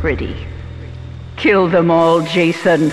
pretty. Kill them all, Jason.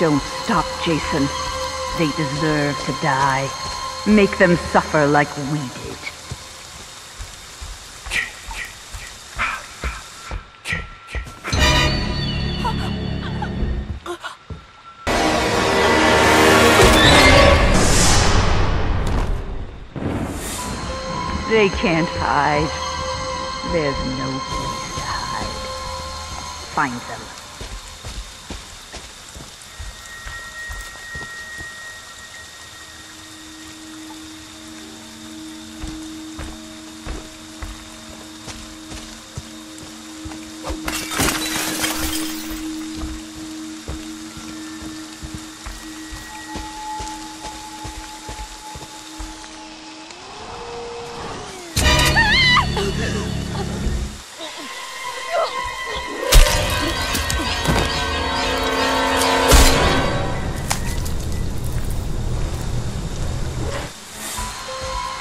Don't stop, Jason. They deserve to die. Make them suffer like we did. They can't hide. There's no place to hide. Find them.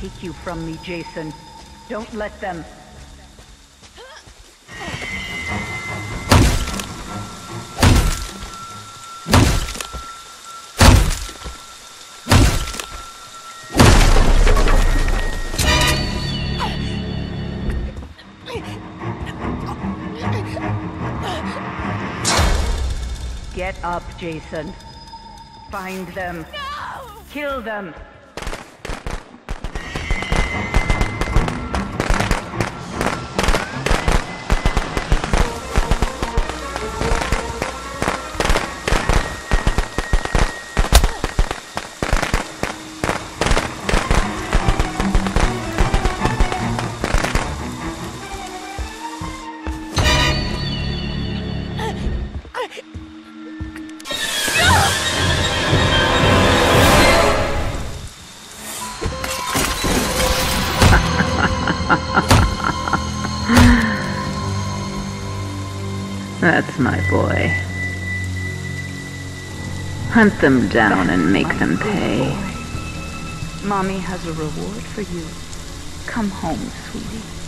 Take you from me, Jason. Don't let them. Get up, Jason. Find them. No! Kill them. That's my boy. Hunt them down and make them pay. Mommy has a reward for you. Come home, sweetie.